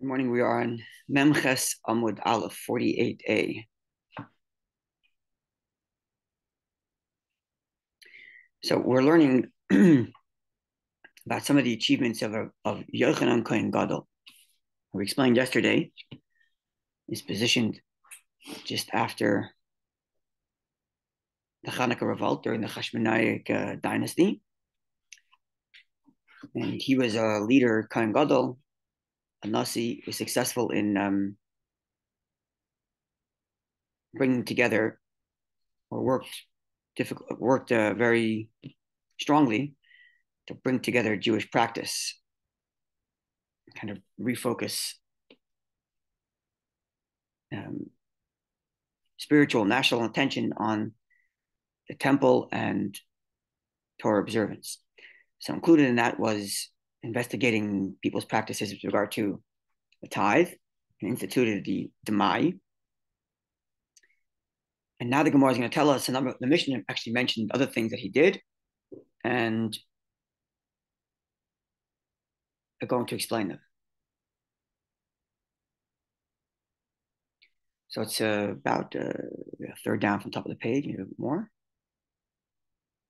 Good morning. We are on Memches Amud Aleph 48a. So we're learning about some of the achievements of, of Yochanan Kohen Gadol. We explained yesterday, is positioned just after the Hanukkah revolt during the Hashmonaic uh, dynasty. And he was a leader, Kohen Gadol, Nasi was successful in um, bringing together or worked difficult worked uh, very strongly to bring together Jewish practice, kind of refocus um, spiritual national attention on the temple and Torah observance. So included in that was investigating people's practices with regard to the tithe and instituted the Demai. And now the Gemara is going to tell us a number. The Mishnah actually mentioned other things that he did, and they're going to explain them. So it's uh, about uh, third down from top of the page, a bit more.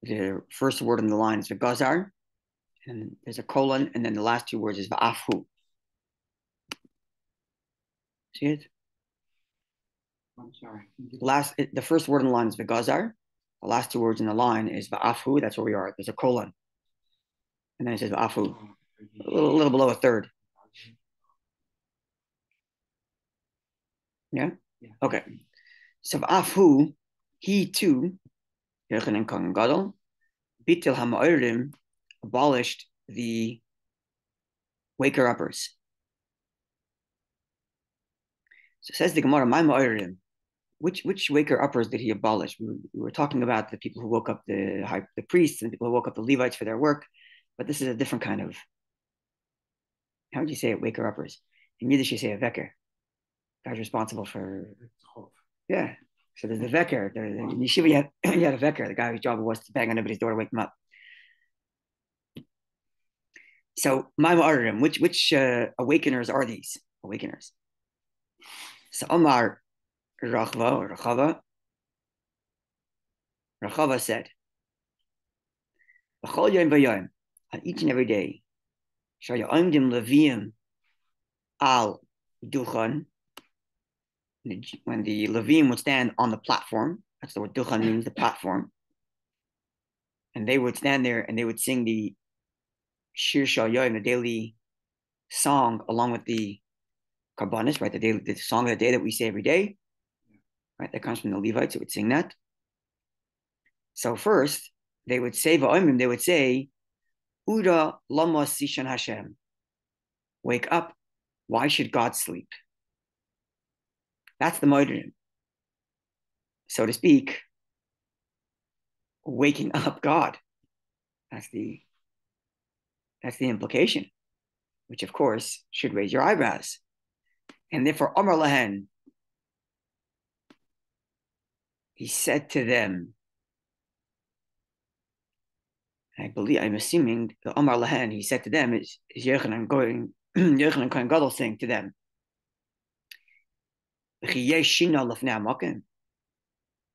The first word in the line is the gazar, and there's a colon, and then the last two words is va'afu. See it? I'm sorry. Last, the first word in the line is v'gazar. The last two words in the line is va'afu. That's where we are. There's a colon, and then it says va'afu, oh, a little, a little below a third. Yeah. Yeah. Okay. So va'afu, he too, Yochanan Kohen Gadol, bitil ha'ma'orim, abolished the waker uppers. So says the Gemara, my ma'orim, which which waker uppers did he abolish? We, we, were talking about the people who woke up the high, the priests and people who woke up the Levites for their work, but this is a different kind of. How would you say it? Waker uppers. In Yiddish, you say a veker. Guy's responsible for. Yeah. So there's the veker. There's the, in yeshiva, you had, you had a veker, the guy whose job was to bang on everybody's door to wake them up. So my ma'arim, which which uh, awakeners are these awakeners? So Omar Rachva or Rachava, Rachava said, "B'chol yom v'yom, on each and every day, shayomdim leviim al duchan." When the Levim would stand on the platform, that's the word duchan means the platform, and they would stand there and they would sing the Shir Shal Yoim, the daily song, along with the Karbanis, right? The daily the song of the day that we say every day, right? That comes from the Levites who would sing that. So first, they would say Va'omim, they would say, Uda Lama Sishan Hashem. Wake up. Why should God sleep? That's the modern, so to speak, waking up God. That's the that's the implication, which of course should raise your eyebrows. And therefore, Amar Lahen, he said to them, I believe, I'm assuming the Amar Lahen, he said to them, is, is Yochanan going, Yochanan Kohen Gadol saying to them,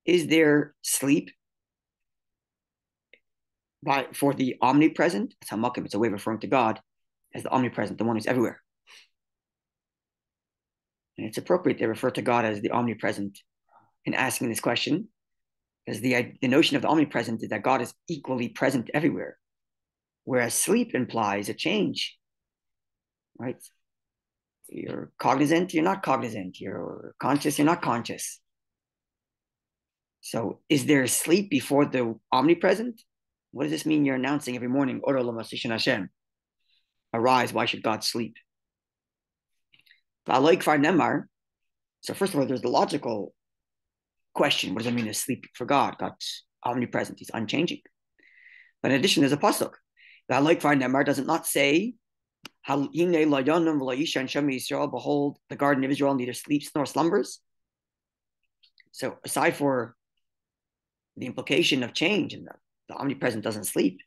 is there sleep by for the omnipresent? It's hamakim. It's a way of referring to God as the omnipresent, the one who's everywhere. And it's appropriate to refer to God as the omnipresent in asking this question, because the the notion of the omnipresent is that God is equally present everywhere, whereas sleep implies a change. Right? You're cognizant, you're not cognizant. You're conscious, you're not conscious. So, is there sleep before the omnipresent? What does this mean? You're announcing every morning, Hashem. Arise, why should God sleep? So, first of all, there's the logical question what does it mean to sleep for God? God's omnipresent, He's unchanging. But in addition, there's a pasuk. The like Nemar does it not say, Behold, the guardian of Israel neither sleeps nor slumbers. So, aside for the implication of change and the, the omnipresent doesn't sleep,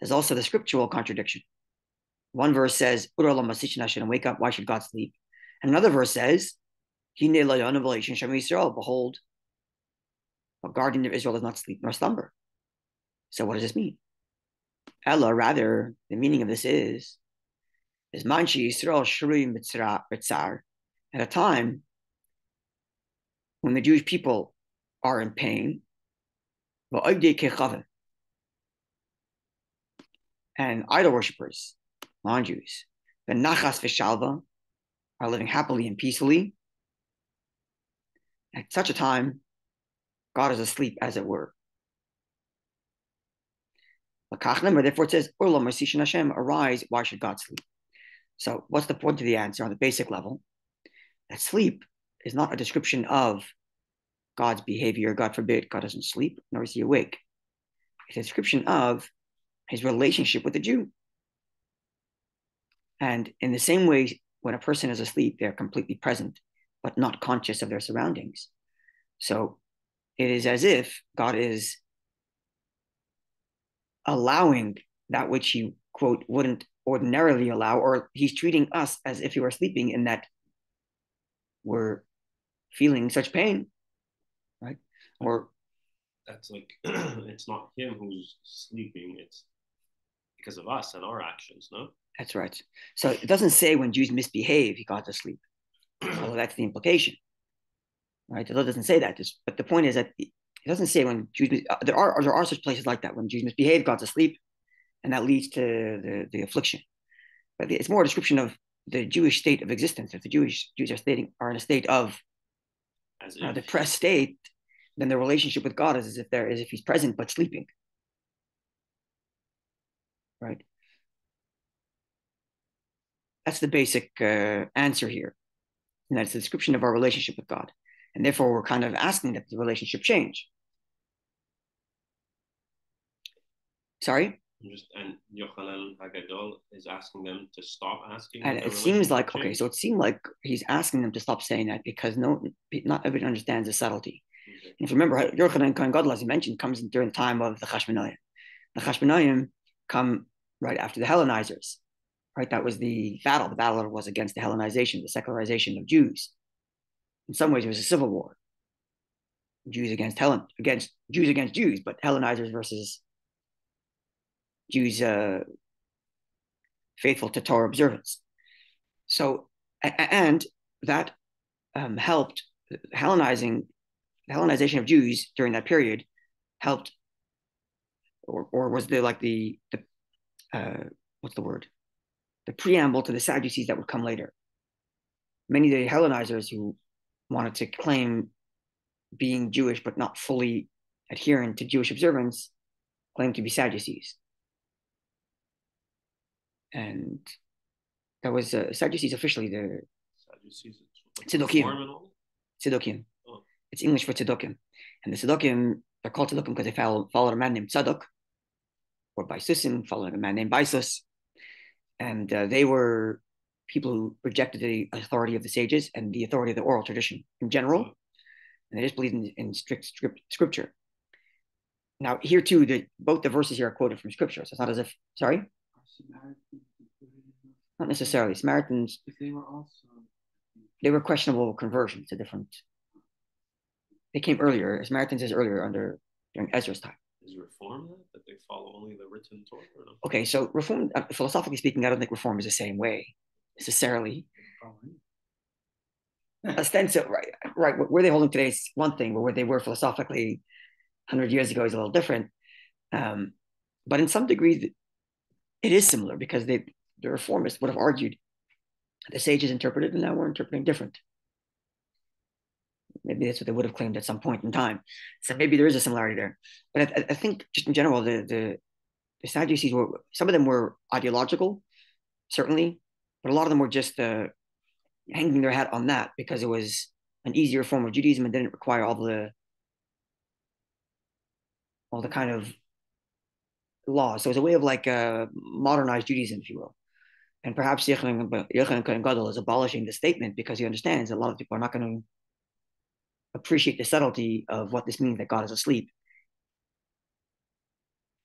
there's also the scriptural contradiction. One verse says, and wake up, why should God sleep? And another verse says, Behold, a guardian of Israel does not sleep nor slumber. So what does this mean? Ella, rather, the meaning of this is, is Manchi Yisrael at a time when the Jewish people are in pain, and idol worshippers, non-Jews, the Nachas Vishalva, are living happily and peacefully. At such a time, God is asleep, as it were. Therefore, it says, Hashem, arise, why should God sleep? So, what's the point of the answer on the basic level? That sleep is not a description of God's behavior. God forbid, God doesn't sleep, nor is he awake. It's a description of his relationship with the Jew. And in the same way, when a person is asleep, they're completely present, but not conscious of their surroundings. So it is as if God is allowing that which he, quote, wouldn't ordinarily allow, or he's treating us as if he were sleeping in that we're feeling such pain, right? Or that's like it's not him who's sleeping, it's because of us and our actions, no? That's right. So it doesn't say when Jews misbehave, he got to sleep. Although that's the implication right? The law doesn't say that. But the point is that it doesn't say when Jews uh, there are there are such places like that when Jews misbehave, God's asleep, and that leads to the, the affliction. But it's more a description of the Jewish state of existence. If the Jewish Jews are stating are in a state of a depressed state, then the relationship with God is as if they're if He's present but sleeping. Right. That's the basic uh, answer here, and that's the description of our relationship with God. And therefore, we're kind of asking that the relationship change. Sorry? Just, and Yochanan Hagadol is asking them to stop asking. And it seems like, change. okay, so it seemed like he's asking them to stop saying that because no, not everyone understands the subtlety. Okay. If you remember, Yochanan Kohen Gadol, as you mentioned, comes during the time of the Chashmonaim. The Chashmonaim come right after the Hellenizers, right? That was the battle. The battle was against the Hellenization, the secularization of Jews in some ways it was a civil war. Jews against Hellen against Jews against Jews, but Hellenizers versus Jews uh, faithful to Torah observance. So and that um, helped Hellenizing Hellenization of Jews during that period helped or, or was there like the the uh, what's the word the preamble to the Sadducees that would come later. Many of the Hellenizers who wanted to claim being Jewish but not fully adherent to Jewish observance, claimed to be Sadducees. And that was uh, Sadducees officially the Sadducees, Tzedokim. Tzedokim. Oh. It's English for Tzedokim. And the Tzedokim, they're called Tzedokim because they follow, followed a man named Tzadok, or Baisusim, following a man named Baisus. And uh, they were people who rejected the authority of the sages and the authority of the oral tradition in general, and they just believed in, in strict script, scripture. Now, here too, the, both the verses here are quoted from scripture, so it's not as if, sorry? Not necessarily. Samaritans, they were also they were questionable conversions to different. They came earlier. Samaritans is earlier under during Ezra's time. Is reform that, that they follow only the written Torah? Okay, so reform, uh, philosophically speaking, I don't think reform is the same way necessarily. Ostensibly, right, right. Where they holding today is one thing, but where they were philosophically 100 years ago is a little different. Um, but in some degree, it is similar because they, the reformists would have argued the sages interpreted and now we're interpreting different. Maybe that's what they would have claimed at some point in time. So maybe there is a similarity there. But I, I think just in general, the, the, the Sadducees were, some of them were ideological, certainly, but a lot of them were just uh, hanging their hat on that because it was an easier form of Judaism and didn't require all the all the kind of laws. So it was a way of like uh, modernized Judaism, if you will. And perhaps Yochanan Gadol is abolishing the statement because he understands a lot of people are not going to appreciate the subtlety of what this means that God is asleep.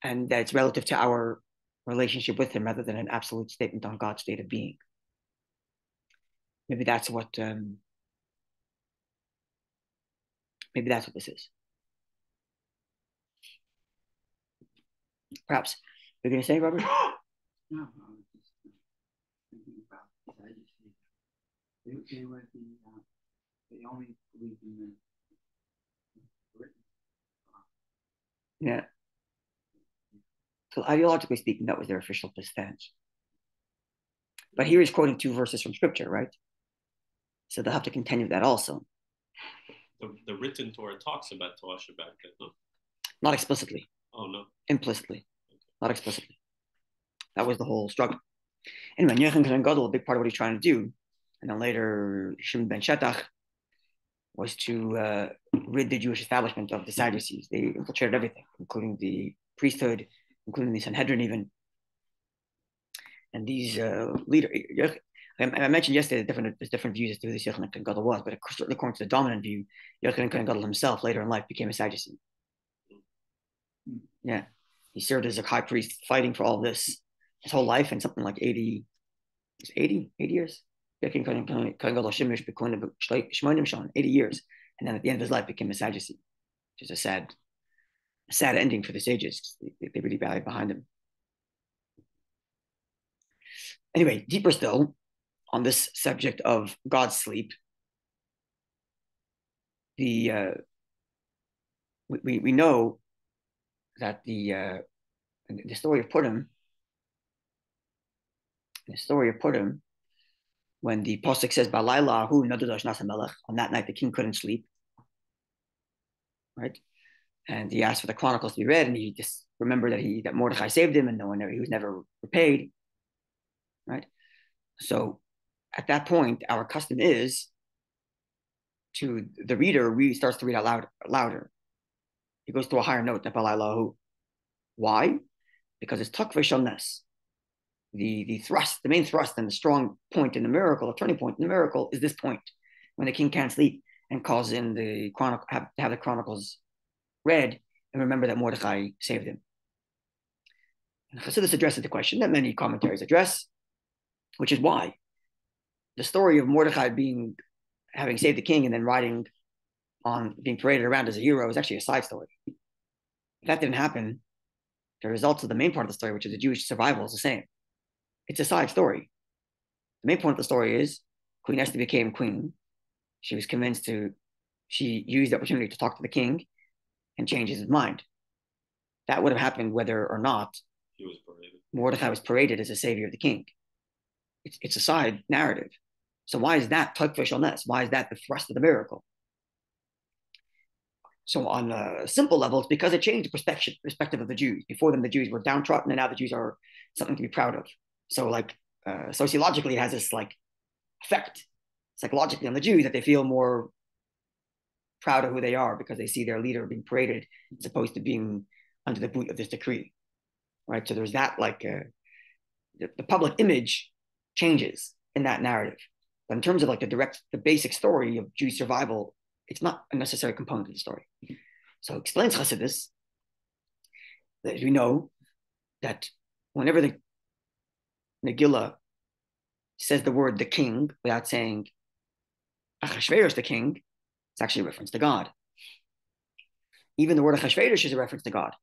And that it's relative to our relationship with him rather than an absolute statement on God's state of being. maybe that's what um, maybe that's what this is. Perhaps you're going to say, Robert? No, I was just thinking about Sadducees. They, they were the, they only believed in the written. Yeah. So ideologically speaking, that was their official stance. But here he's quoting two verses from scripture, right? So they'll have to contend with that also. The, the written Torah talks about Torah Shabbat, no? Not explicitly, Oh, no. implicitly, not explicitly. That was the whole struggle. Anyway, Yechon Kohen Gadol, a big part of what he's trying to do, and then later Shimon ben Shetach, was to uh, rid the Jewish establishment of the Sadducees. They infiltrated everything, including the priesthood, including the Sanhedrin even. And these uh, leaders, I, mentioned yesterday different, there's different views as to who this Yochanan Kohen Gadol was, but according to the dominant view, Yochanan Kohen Gadol himself later in life became a Sadducee. Yeah, he served as a high priest, fighting for all this his whole life, and something like 80, 80, 80 years. Yochanan Kohen Kohen Gadol Shemish B'Kohen Shmonim Shon, 80 years, and then at the end of his life became a Sadducee, which is a sad, a sad ending for the sages. They, they really rallied behind him. Anyway, deeper still, on this subject of God's sleep, the uh, we, we know that the uh, the story of Purim, the story of Purim, when the pasuk says "Balayla hu nadudash nasamelech," on that night the king couldn't sleep, right? And he asked for the chronicles to be read, and he just remembered that he that Mordechai saved him, and no one he was never repaid, right? So at that point, our custom is to the reader really starts to read out loud, louder. He goes to a higher note, Lahu. Why? Because it's takvishoness. The the thrust, the main thrust and the strong point in the miracle, the turning point in the miracle is this point when the king can't sleep and calls in the chronicle have, have the chronicles read and remember that Mordecai saved him. And Chassidus addresses the question that many commentaries address, which is why the story of Mordecai being having saved the king and then riding on being paraded around as a hero is actually a side story. If that didn't happen, the results of the main part of the story, which is the Jewish survival, is the same. It's a side story. The main point of the story is Queen Esther became queen. She was convinced to, she used the opportunity to talk to the king and change his mind. That would have happened whether or not He was paraded. Mordecai was paraded as a savior of the king. It's, it's a side narrative. So why is that ness? Why is that the thrust of the miracle? So on a simple level, it's because it changed the perspective perspective of the Jews. Before them, the Jews were downtrodden, and now the Jews are something to be proud of. So like uh, sociologically, it has this like effect psychologically on the Jews that they feel more proud of who they are because they see their leader being paraded as opposed to being under the boot of this decree, right? So there's that like uh, the, the public image changes in that narrative. But in terms of like the direct, the basic story of Jewish survival, it's not a necessary component of the story. So explains Chassidus that we know that whenever the Megillah says the word the king without saying Achashverosh the king, it's actually a reference to God. Even the word Achashverosh is a reference to God.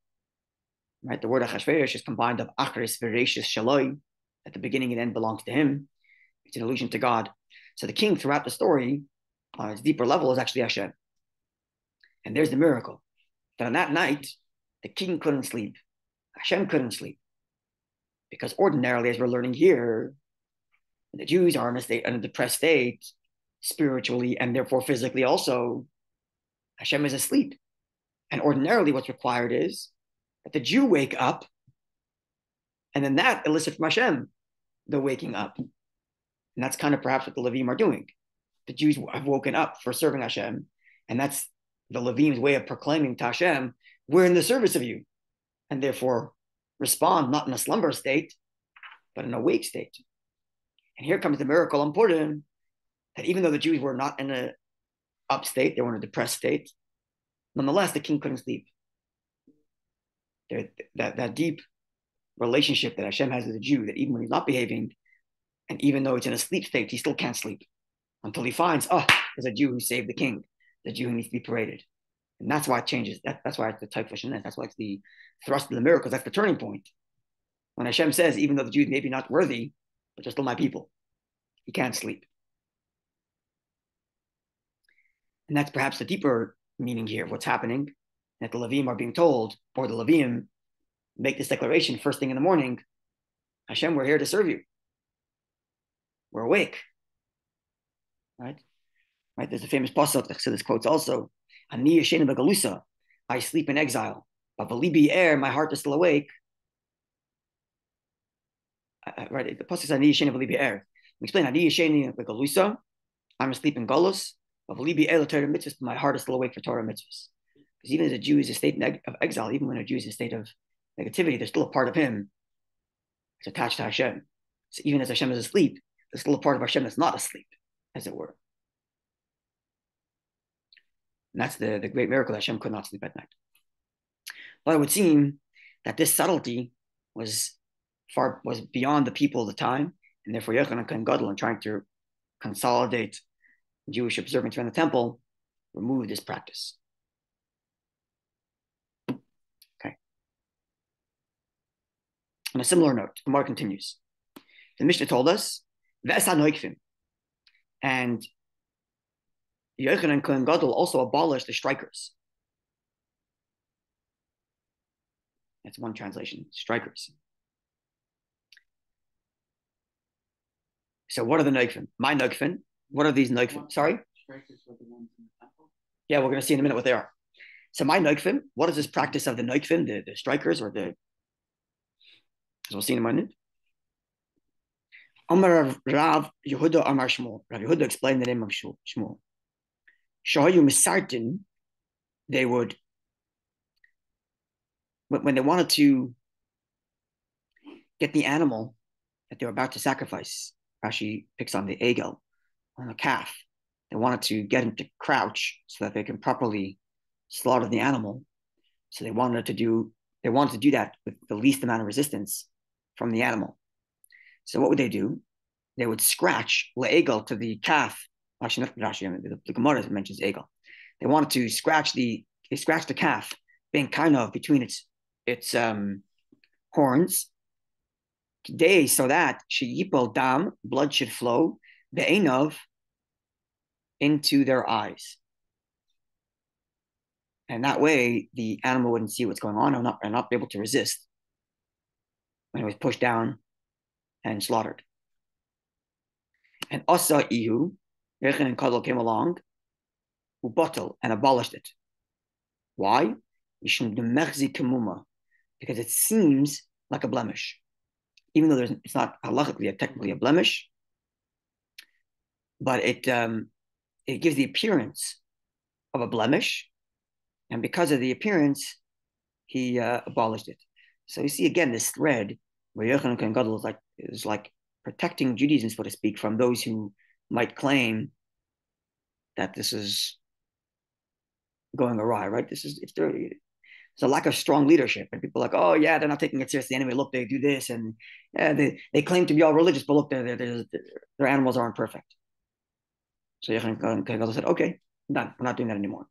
Right? The word Achashverosh is combined of Achris Verashis Shaloi, at the beginning and end belongs to him. It's an allusion to God. So the king throughout the story, on its deeper level, is actually Hashem. And there's the miracle that on that night, the king couldn't sleep. Hashem couldn't sleep. Because ordinarily, as we're learning here, the Jews are in a state, in a depressed state, spiritually and therefore physically also. Hashem is asleep. And ordinarily, what's required is that the Jew wake up, and then that elicits from Hashem the waking up. And that's kind of perhaps what the Levim are doing. The Jews have woken up for serving Hashem, and that's the Levim's way of proclaiming to Hashem, we're in the service of you, and therefore respond not in a slumber state, but in a wake state. And here comes the miracle on Purim, that even though the Jews were not in a up state, they were in a depressed state, nonetheless, the king couldn't sleep. There, that, that deep relationship that Hashem has with the Jew, that even when he's not behaving, and even though it's in a sleep state, he still can't sleep. until he finds, oh, there's a Jew who saved the king, the Jew who needs to be paraded. And that's why it changes. That, that's why it's the type of Shenet. That's why it's the thrust of the miracles. That's the turning point. When Hashem says, even though the Jews may be not worthy, but they're my people, he can't sleep. And that's perhaps the deeper meaning here of what's happening. That the Levim are being told, or the Levim make this declaration first thing in the morning Hashem, we're here to serve you. We're awake. Right? Right? There's a famous pasuk that this quotes also. Ani Galusa. I sleep in exile. But Valibi air, my heart is still awake. Uh, uh right, the pasuk says Ani Yeshena Valibi air. We explain Ani Yeshena Galusa. I'm asleep in Golus. But Valibi air, Torah mitzvahs, my heart is still awake for Torah mitzvahs. Because even as a Jew is a state of exile, even when a Jew is in a state of negativity, there's still a part of him it's attached to Hashem. So even as Hashem is asleep, there's still a part of Hashem that's not asleep, as it were. And that's the, the great miracle that Hashem could not sleep at night. But it would seem that this subtlety was far was beyond the people of the time, and therefore Yochanan and Gadol, in trying to consolidate Jewish observance around the temple, removed this practice. Okay. On a similar note, Gemara continues. The Mishnah told us, and Yochanan and Kohen Gadol also abolished the strikers. That's one translation, strikers. So what are the Noikfin? My Noikfin. What are these Noikfin? Sorry? Strikers are the ones in the temple. Yeah, we're going to see in a minute what they are. So my Noikfin, what is this practice of the Noikfin, the, the strikers or the as we'll see in a moment. Amar Rav Yehuda Amar Shmuel. Rav Yehuda explained the name of Shmuel. Shahayu Misartin, they would, when they wanted to get the animal that they were about to sacrifice, Rashi picks on the egel, on the calf. They wanted to get him to crouch so that they can properly slaughter the animal. So they wanted to do they wanted to do that with the least amount of resistance from the animal. So what would they do? They would scratch le'egel to the calf. The, Gemara mentions egel. They wanted to scratch the they scratched the calf, being kind of between its its um, horns. Today, so that sheyipol dam, blood should flow, be'enov, into their eyes. And that way, the animal wouldn't see what's going on and not, and not be able to resist when it was pushed down and slaughtered. And also Ihu, Yechon and Kadal came along, who bottled and abolished it. Why? Because it seems like a blemish. Even though it's not halachically, technically a blemish, but it, um, it gives the appearance of a blemish. And because of the appearance, he uh, abolished it. So you see again this thread where Yochanan Kohen Gadol is like is like protecting Judaism, so to speak, from those who might claim that this is going awry, right? This is it's. It's a lack of strong leadership, and people like, oh yeah, they're not taking it seriously anyway. Look, they do this, and yeah, they, they claim to be all religious, but look, they're, they're, they're, their animals aren't perfect. So Gadol said, okay. We're not doing that anymore.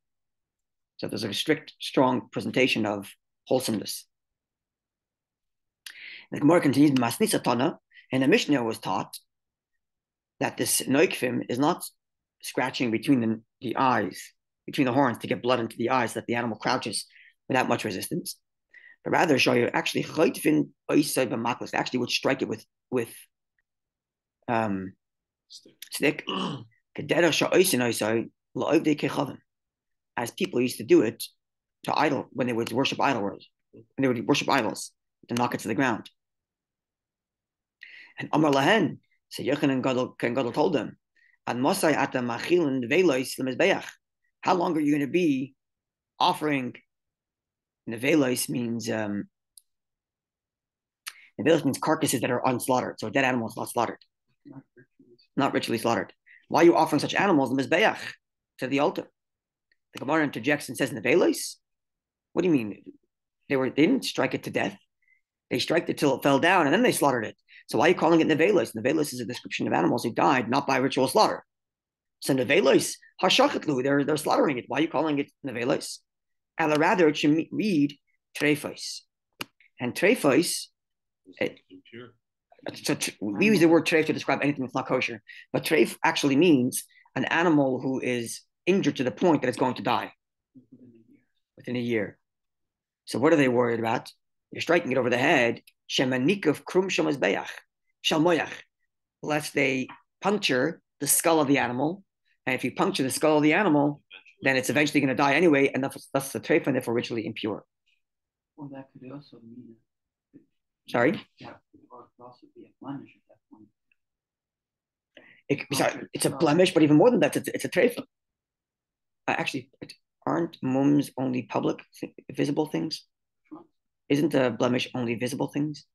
So there's a strict, strong presentation of wholesomeness. The Gemara continues, Masnisa Tana, and the Mishnah was taught that this noikfim is not scratching between the, the eyes, between the horns to get blood into the eyes, so that the animal crouches without much resistance. But rather, show you actually chaytvin actually would strike it with with um, stick. As people used to do it to idol when they would worship idol world, when they would worship idols to knock it to the ground. And Amar Lahen, so Yochanan Gadol, Gadol told them, Ad Mosai Ata Machilin Velois Lemizbeach. How long are you going to be offering? Nevelois means um, means carcasses that are unslaughtered. So a dead animal is not slaughtered, not ritually, not ritually slaughtered. Why are you offering such animals Mizbeach to the altar? The Gemara interjects and says Nevelois. What do you mean? They were they didn't strike it to death. They strike it till it fell down, and then they slaughtered it. So why are you calling it nevelis? Nevelis is a description of animals who died not by ritual slaughter. So nevelos hashachatlu, they're they're slaughtering it. Why are you calling it nevelos? And rather it should read trefos. And trefos, it, so we use the word treif to describe anything that's not kosher, but treif actually means an animal who is injured to the point that it's going to die within a year. So what are they worried about? You're striking it over the head. Shemanikov krum shemazbeach shalmoyach. Lest they puncture the skull of the animal, and if you puncture the skull of the animal, then it's eventually going to die anyway, and that's, that's the treif, and therefore ritually impure. Or that could also mean. Sorry? Yeah, or it could also be a blemish at that point. It, sorry, it's a blemish, but even more than that, it's, it's a treif. Uh, actually, aren't mums only public, th- visible things? Isn't a blemish only visible things?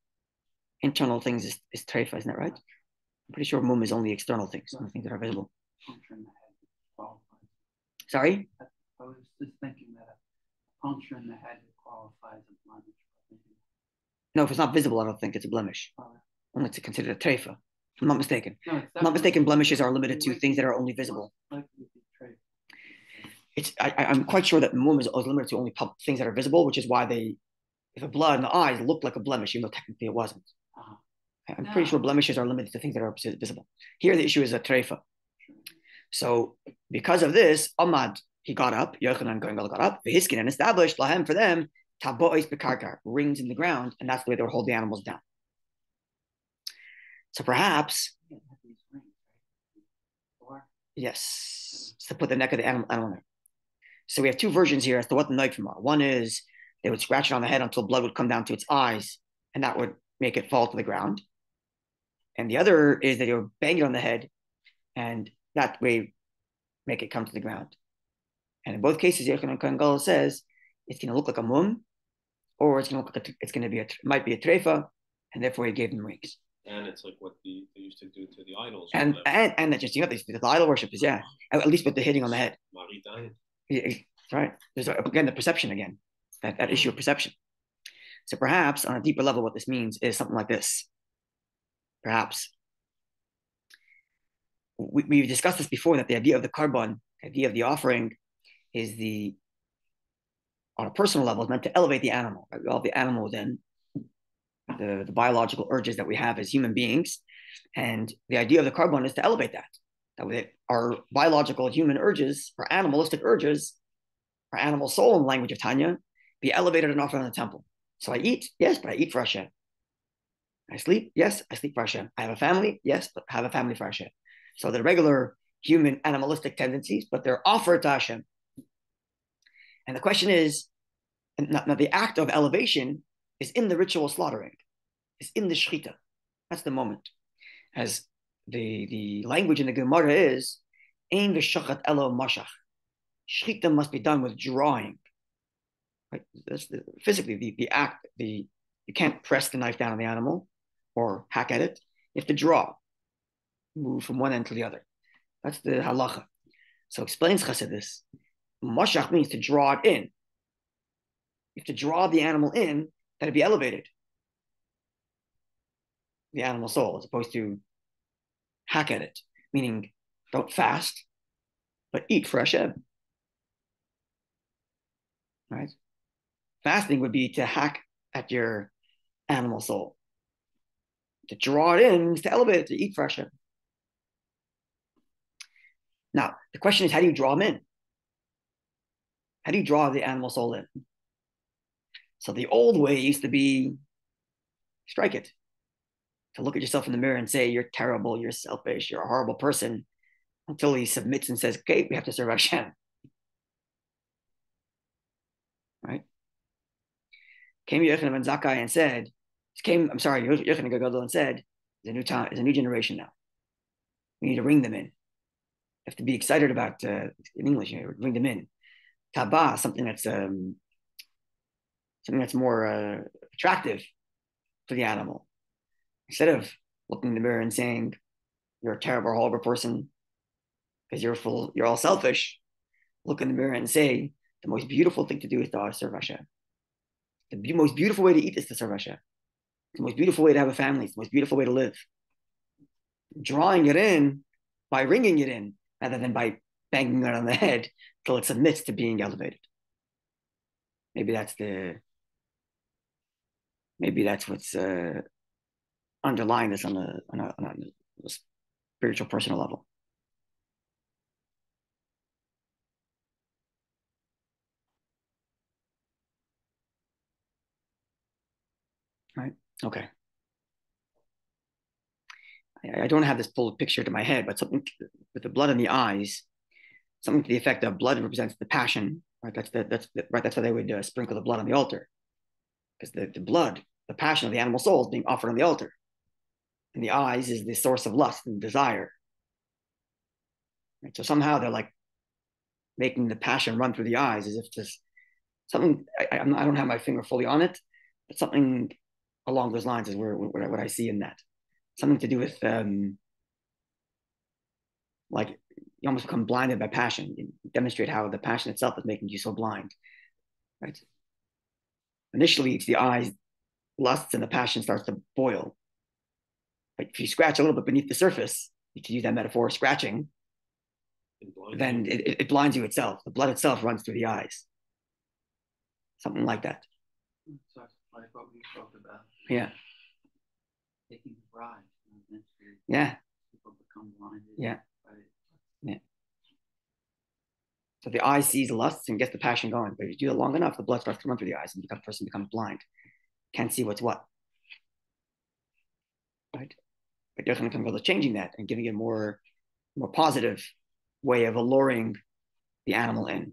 Internal things is, is treifa, isn't that right? I'm pretty sure mum is only external things, only things that are visible. Puncture in the head qualifies. Sorry? I was just thinking that a puncture in the head qualifies as a blemish. No, if it's not visible, I don't think it's a blemish. uh, Only to consider a treifa. I'm not mistaken. No, I'm not mistaken, blemishes are limited to things that are only visible. Like with the trait. It's I, I'm quite sure that mum is, is limited to only pub, things that are visible, which is why they, if a blood in the eyes looked like a blemish, even though technically it wasn't. Uh-huh. I'm pretty sure blemishes are limited to things that are visible. Here, the issue is a treifa. So because of this, Ahmad, he got up, Yochanan going got up, Vehiskin, and established Lahem for them, Tabois Bekarkar, rings in the ground, and that's the way they would hold the animals down. So perhaps, Yeah, it had these rings, right? Or yes, to put the neck of the animal, animal there. So we have two versions here as to what the knife are. One is they would scratch it on the head until blood would come down to its eyes, and that would make it fall to the ground. And the other is that they would bang it on the head, and that way make it come to the ground. And in both cases, Yochanan Kohen says it's going to look like a mum, or it's going to look like a, it's going to be a might be a treifa, and therefore he gave them rings. And it's like what the, they used to do to the idols. And and and that just you know the, the idol worship is yeah, at least with the hitting on the head. Marie. Yeah, yeah, right. There's again the perception again, that, that issue of perception. So perhaps on a deeper level, what this means is something like this. Perhaps we, we've discussed this before that the idea of the korban, the idea of the offering, is the on a personal level is meant to elevate the animal. Right? We all have the animal within the, the biological urges that we have as human beings, and the idea of the korban is to elevate that. That our biological human urges, our animalistic urges, our animal soul in the language of Tanya, be elevated and offered in the temple. So I eat, yes, but I eat for Hashem. I sleep, yes, I sleep for Hashem. I have a family, yes, but I have a family for Hashem. So the regular human animalistic tendencies, but they're offered to Hashem. And the question is, now, now the act of elevation is in the ritual slaughtering, is in the shechita. That's the moment. As the, the language in the Gemara is, Ein v'shachat elo mashach. Shechita must be done with drawing. Right? The, physically the, the act, the you can't press the knife down on the animal or hack at it. You have to draw, move from one end to the other. That's the halacha. So explains Chassidus. Mashach means to draw it in. You have to draw the animal in that it be elevated. The animal soul, as opposed to hack at it, meaning don't fast, but eat for Hashem. Right? Fasting would be to hack at your animal soul. To draw it in to elevate it, to eat fresh Hashem. Now, the question is, how do you draw them in? How do you draw the animal soul in? So the old way used to be strike it. To look at yourself in the mirror and say, you're terrible, you're selfish, you're a horrible person, until he submits and says, okay, we have to serve Hashem. Right? Came Yochanan ben Zakkai and said, came, I'm sorry, Yochanan Gadol and said, there's a new time, there's a new generation now. We need to ring them in. Have to be excited about, uh, in English, you know, bring them in. Taba, something that's um, something that's more uh, attractive to the animal. Instead of looking in the mirror and saying, you're a terrible, horrible person because you're full, you're all selfish, look in the mirror and say, the most beautiful thing to do is to serve Hashem. The most beautiful way to eat is to serve Hashem. The most beautiful way to have a family. It's the most beautiful way to live. Drawing it in by ringing it in rather than by banging it on the head till it submits to being elevated. Maybe that's the maybe that's what's uh, underlying this on a, on a, on a spiritual personal level. Right. Okay. I, I don't have this full picture to my head, but something with the blood in the eyes, something to the effect of blood represents the passion. Right. That's the, that's the, right. That's how they would uh, sprinkle the blood on the altar, because the, the blood, the passion of the animal soul, is being offered on the altar, and the eyes is the source of lust and desire. Right. So somehow they're like making the passion run through the eyes, as if just something. I, I don't have my finger fully on it, but something along those lines is where what, what I see in that. Something to do with um, like you almost become blinded by passion. You demonstrate how the passion itself is making you so blind, right? Initially, it's the eyes lusts and the passion starts to boil. But if you scratch a little bit beneath the surface, you can use that metaphor, scratching, then it, it blinds you itself. The blood itself runs through the eyes. Something like that. So Yeah. Taking the bride. Yeah. People become blinded. Yeah. Yeah. So the eye sees lusts and gets the passion going. But if you do it long enough, the blood starts to run through the eyes and the person becomes blind. Can't see what's what. Right? But Yochanan Kohen Gadol is changing that and giving it more, more positive way of alluring the animal in.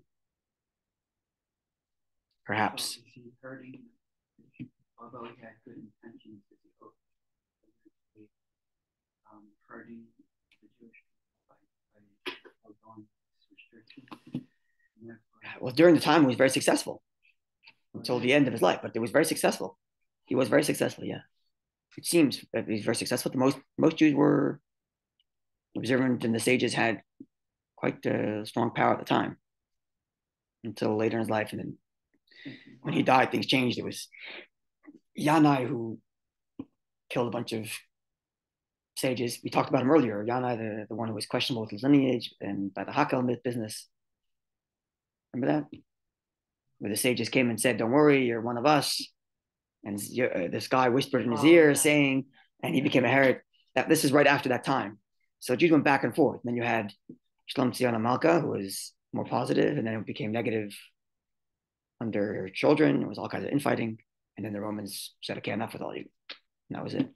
Perhaps. So is he hurting, although he had good intentions, is he ultimately, um, hurting the Jewish people by, by foregoing this restriction? Well, during the time, he was very successful until the end of his life, but it was very successful. He was very successful, yeah. It seems that he's very successful. The most most Jews were observant, and the sages had quite uh, strong power at the time until later in his life. And then when he died, things changed. It was Yanai who killed a bunch of sages. We talked about him earlier. Yanai, the, the one who was questionable with his lineage and by the Hakel myth business. Remember that? Where the sages came and said, Don't worry, you're one of us. And uh, this guy whispered in his Oh, ear, yeah. saying, and he became a heretic. That this is right after that time. So Jews went back and forth. And then you had Shlom Tzion Malka, who was more positive, and then it became negative under her children. It was all kinds of infighting. And then the Romans said, okay, enough with all you. And that was it.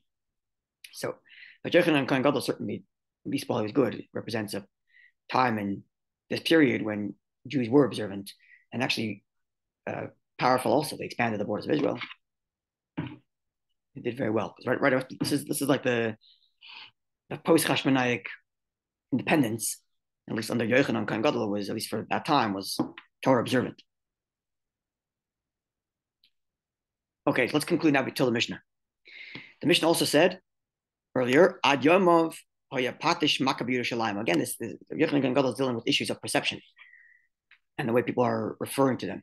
So, but Yochanan Kohen Gadol certainly, at least while he was good, represents a time in this period when Jews were observant and actually uh, powerful also. They expanded the borders of Israel. They did very well. Right, right. after- This is this is like the the post Hashmonaic independence, at least under Yochanan Kohen Gadol, was at least for that time was Torah observant. Okay, let's conclude now till the Mishnah. The Mishnah also said earlier, Ad Yomov Hoyapatish Maccabi Yerushalayim. Again, this, this Yochanan Kohen Gadol is dealing with issues of perception and the way people are referring to them.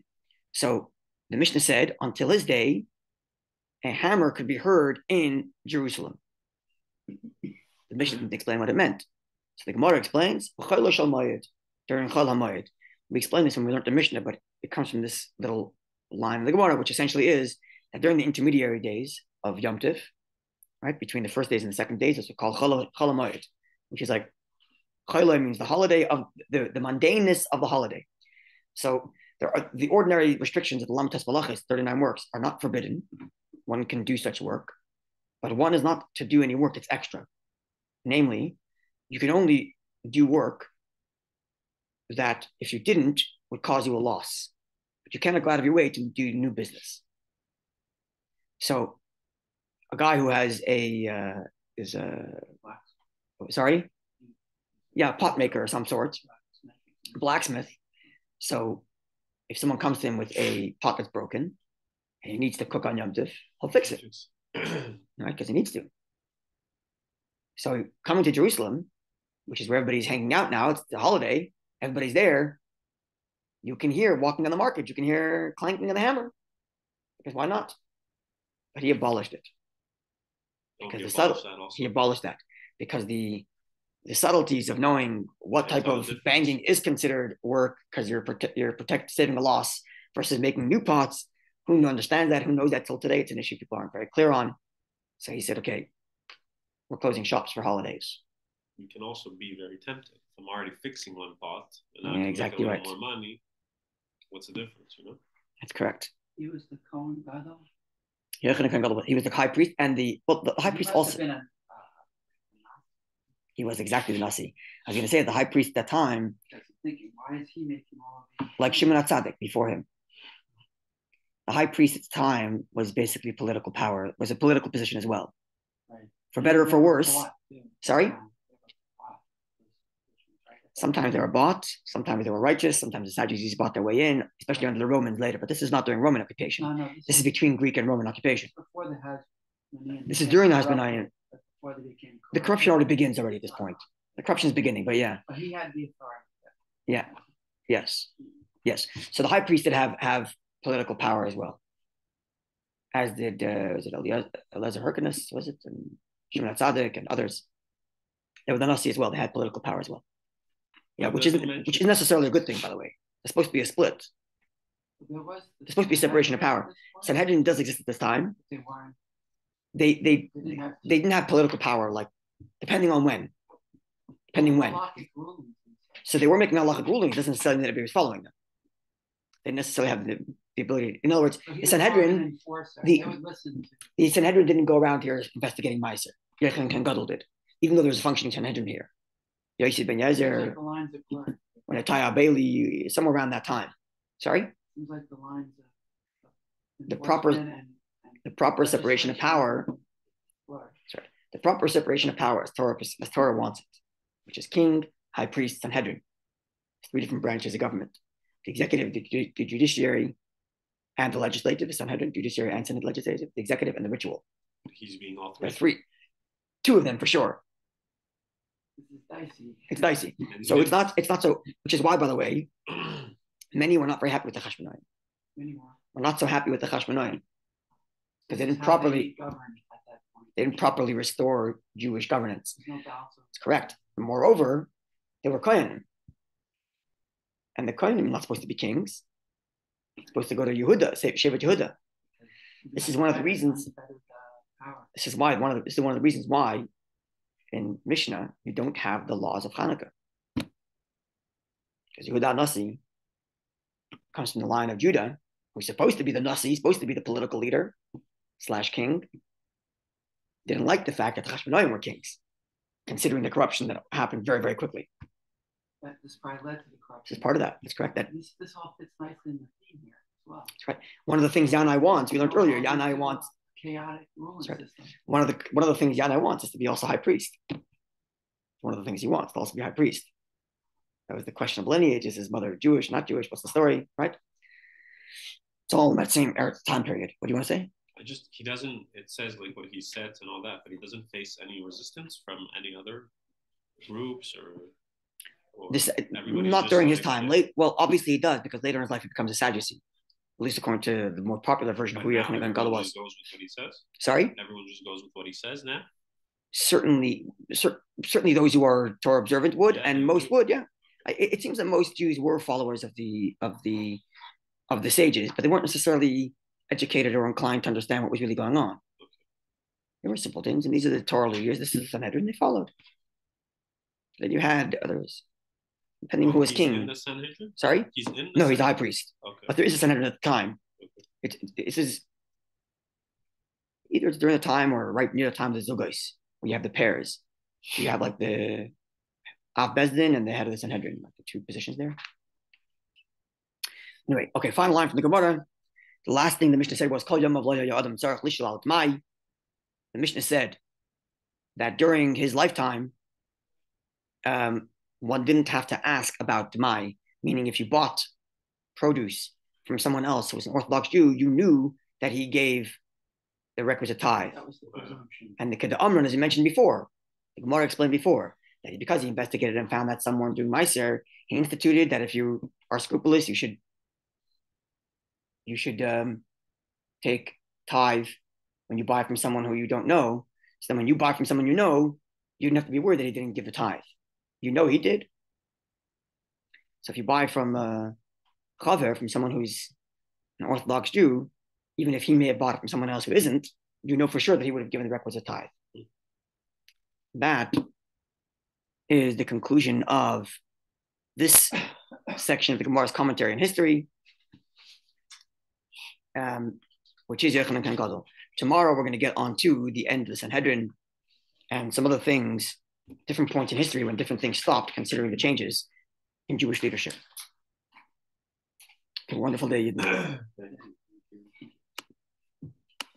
So the Mishnah said, until his day, a hammer could be heard in Jerusalem. The Mishnah didn't explain what it meant. So the Gemara explains, during Chol. We explained this when we learned the Mishnah, but it comes from this little line of the Gemara, which essentially is that during the intermediary days of Yom Tif, right, between the first days and the second days, it's called Chol which is like, Chol means the holiday of, the, the mundaneness of the holiday. So there are the ordinary restrictions of the Lam Tes Malachis, 39 works, are not forbidden. One can do such work, but one is not to do any work that's extra. Namely, you can only do work that if you didn't would cause you a loss. But you cannot go out of your way to do new business. So a guy who has a uh, is a sorry, yeah, pot maker of some sort, blacksmith. So if someone comes to him with a pot that's broken and he needs to cook on Yom Tif, he'll fix it, right? Because he needs to. So coming to Jerusalem, which is where everybody's hanging out now, it's the holiday, everybody's there. You can hear walking on the market, you can hear clanking of the hammer. Because why not? But he abolished it. Oh, because you the subtle, that also. he abolished that because the the subtleties of knowing what Yeah, type of difference. banging is considered work because you're prote- you're protect saving a loss versus making new pots. Who understands that? Who knows that till today? It's an issue people aren't very clear on. So he said, okay, we're closing shops for holidays. You can also be very tempted. If I'm already fixing one pot and I Yeah, can exactly make a right. more money, what's the difference, you know? That's correct. He was the Cohen Gadol. He was the high priest and the well, the high priest also a, he was exactly the Nasi. I was going to say the high priest at that time, thinking, why is he making all of these? like Shimon HaTzadik before him. The high priest at the time was basically political power, was a political position as well. Right. For better or for worse. Sorry? Sometimes they were bought, sometimes they were righteous, sometimes the Sadducees bought their way in, especially under the Romans later. But this is not during Roman occupation. No, no, This is between Greek and Roman occupation. before the Hasmonean. This is during the Hasmonean. Before they became. The corruption already begins already at this point. The corruption is beginning, but yeah, But he had the authority. yeah, yes, yes. So the high priest did have have political power as well, as did uh, was it Eliezer Eliezer Hyrcanus, was it, and Shimon HaTzadik and others. They were the Nasi as well. They had political power as well. Yeah, which isn't which isn't necessarily a good thing, by the way. It's supposed to be a split. There was. There's supposed to be separation of power. Sanhedrin does exist at this time. They weren't. They they They didn't have. they didn't have political power, like depending on when, depending when. Halakhic rulings and stuff. So they were making halachic rulings. Doesn't necessarily mean that everybody was following them. They didn't necessarily have the, the ability. In other words, So the was more of Sanhedrin, the- They would listen to. the Sanhedrin didn't go around here investigating maaser. Yechon Gadol did, even though there was a functioning Sanhedrin here. Yosef Ben Seems like the lines of blood. when Ataya Bailey, somewhere around that time. Sorry, Seems like the lines of. of The proper- and- and the proper separation of power. blur. The proper separation of power as Torah, as Torah wants it, which is king, high priest, Sanhedrin. Three different branches of government: the executive, the, the judiciary, and the legislative. The Sanhedrin, judiciary, and Senate legislative. The executive and the ritual. He's being all There are three. three, two of them for sure. It's dicey. So it's not it's not so which is why, by the way, many were not very happy with the Hashmonaim. Anymore. We're not so happy with the Hashmonaim because they didn't properly governed at that point. they didn't properly restore Jewish governance. No It's correct. Moreover, they were Kohanim. And the Kohanim are not supposed to be kings. It's supposed to go to Yehuda, say Shevet Yehuda. This is one of the reasons- uh. This is why one of the, this is one of the reasons why in Mishnah you don't have the laws of Hanukkah. Because Yehuda Nasi comes from the line of Judah, who's supposed to be the Nasi, supposed to be the political leader slash king. Didn't like the fact that the Hashmonaim were kings, considering the corruption that happened very, very quickly. That this probably led to the corruption. This is part of that. That's correct. That This, this all fits nicely in the theme here as well. That's right. One of the things Yanai wants, we learned earlier, Yanai wants chaotic ruling right. system. one of the one of the things Yanai wants is to be also high priest. One of the things he wants to also be high priest. That was the question of lineage. Is his mother Jewish, not Jewish? What's the story? Right? It's all in that same time period. What do you want to say? I just he doesn't. It says like what he said and all that, but he doesn't face any resistance from any other groups or. or This not just during his time. yeah. Late, well, obviously he does because later in his life he becomes a Sadducee. At least according to the more popular version of who Yochanan ben Gadol was. goes with what he says. Sorry, Everyone just goes with what he says now. certainly, cer- certainly those who are Torah observant would, Yeah, and most would. Yeah, I- it, it seems that most Jews were followers of the of the of the sages, but they weren't necessarily educated or inclined to understand what was really going on. They were simpletons, and these are the Torah leaders. This is the Sanhedrin. They followed. Then you had others, depending on who was king. in the Sanhedrin. Sorry, He's in. No, he's a high priest, Okay. but there is a Sanhedrin at the time. It, it, this is either during the time or right near the time of the where you have the pairs. You have like the Av Beit Din and the head of the Sanhedrin, like the two positions there. Anyway, okay, final line from the Gemara. The last thing the Mishnah said was Kol Yom Av Lo Yaya Adam Al The Mishnah said that during his lifetime, um, one didn't have to ask about demai, meaning if you bought produce from someone else who was an Orthodox Jew, you knew that he gave the requisite tithe. That was the. And the Kedda Amran, as you mentioned before, the Gemara explained before, that because he investigated and found that someone doing maaser, he instituted that if you are scrupulous, you should you should um, take tithe when you buy from someone who you don't know. So then when you buy from someone you know, you don't have to be worried that he didn't give the tithe. You know he did. So if you buy from a chaver, from someone who's an Orthodox Jew, even if he may have bought it from someone else who isn't, you know for sure that he would have given the requisite tithe. That is the conclusion of this section of the Gemara's commentary on history, um, which is Yochanan Kohen Gadol. Tomorrow we're going to get on to the end of the Sanhedrin and some other things, different points in history when different things stopped, considering the changes in Jewish leadership. A wonderful day.